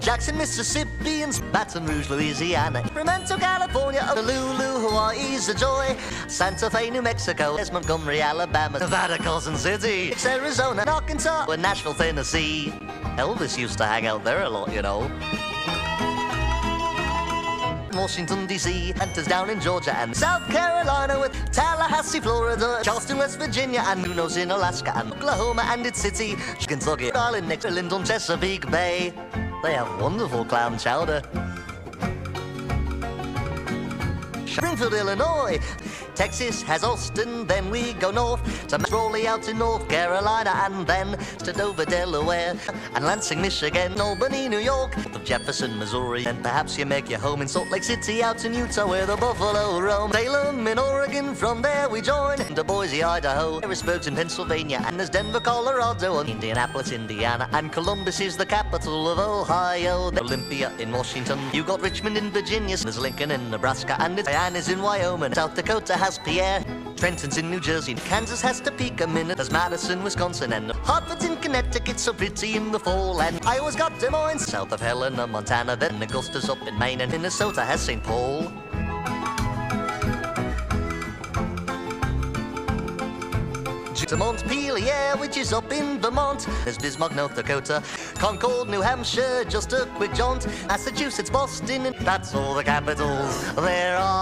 Jackson, Mississippi, and Baton Rouge, Louisiana. Sacramento, California, Honolulu, Hawaii's a joy. Santa Fe, New Mexico, there's Montgomery, Alabama, Nevada, Carson City, it's Arizona, Arkansas, and Nashville, Tennessee. Elvis used to hang out there a lot, you know. Washington, D.C., Hunters down in Georgia and South Carolina with Tallahassee, Florida, Charleston, West Virginia, and Juneau's in Alaska, and Oklahoma and its city, Kentucky, Darling, next to Lyndon, Chesapeake Bay. They have wonderful clam chowder. Springfield, Illinois. Texas has Austin, then we go north to Raleigh out in North Carolina, and then to Dover, Delaware, and Lansing, Michigan, Albany, New York, Jefferson, Missouri, and perhaps you make your home in Salt Lake City out in Utah where the buffalo roam. Salem in Oregon, from there we join to Boise, Idaho, Harrisburg's in Pennsylvania, and there's Denver, Colorado, and Indianapolis, Indiana, and Columbus is the capital of Ohio. Olympia in Washington, you got Richmond in Virginia, there's Lincoln in Nebraska, and Cheyenne is in Wyoming, South Dakota has Pierre. Trenton's in New Jersey, Kansas has Topeka, there's Madison, Wisconsin, and Hartford's in Connecticut, so pretty in the fall. And Iowa's got Des Moines, south of Helena, Montana, then Augusta's up in Maine, and Minnesota has St. Paul. to Montpelier, which is up in Vermont. There's Bismarck, North Dakota, Concord, New Hampshire, just a quick jaunt. Massachusetts, Boston, and that's all the capitals there are.